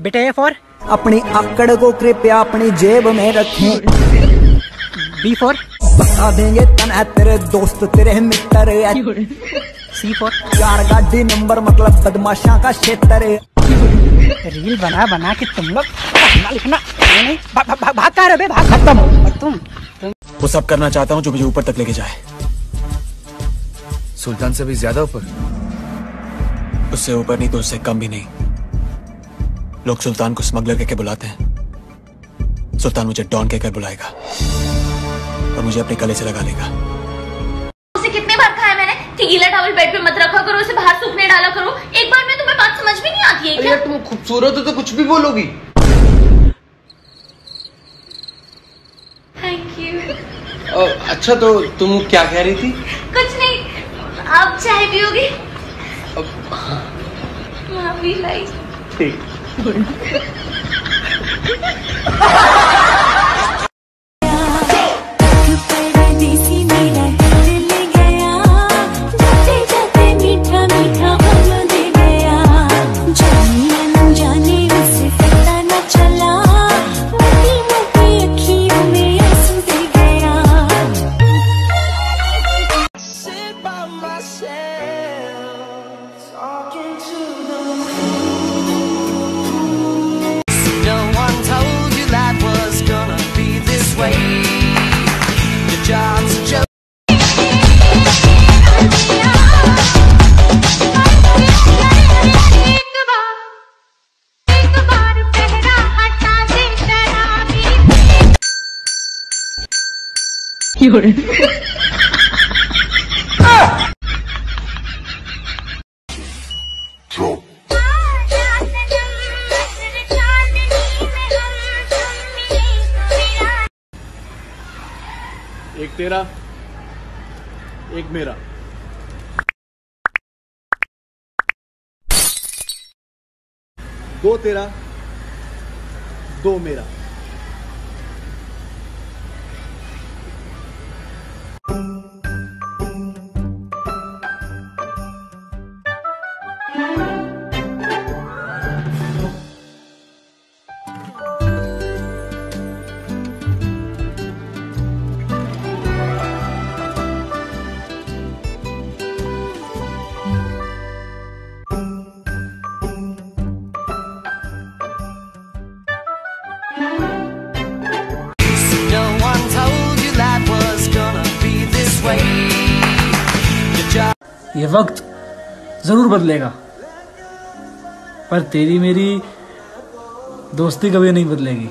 बेटा A for अपनी आकड़ को कृपया अपनी जेब में रखें। बी फॉर बता देंगे तन है तेरे दोस्त तेरे मित्र सी फॉर चार गाड़ी नंबर मतलब बदमाशा का क्षेत्र रील बना बना के तुम लोग पढ़ना लिखना। नहीं भा, भा, भा, भाग कहाँ रहे भाग खत्म। और तुम? वो सब करना चाहता हूँ जो मुझे ऊपर तक लेके जाए। सुल्तान से भी ज़्यादा ऊपर? उससे ऊपर नहीं तो उससे कम भी नहीं। लोग सुल्तान को स्मगलर कहकर बुलाते हैं। सुल्तान मुझे डॉन कहकर बुलाएगा और मुझे अपने गले से लगा लेगा। उसे कितने बार कहा है मैंने? कि गीला टॉवल बेड पे मत रखा करो उसे बाहर सूखने डाला करो। एक बार में तुम्हें बात समझ में नहीं आती है क्या? तुम खूबसूरत हो तो कुछ भी बोलोगी। थैंक यू अच्छा तो तुम क्या कह रही थी? कुछ नहीं आप चाय पियोगे? हाँ भी लाइक ठीक परदेसी एक तेरा एक मेरा। दो तेरा दो मेरा। ये वक्त ज़रूर बदलेगा। पर तेरी मेरी दोस्ती कभी नहीं बदलेगी।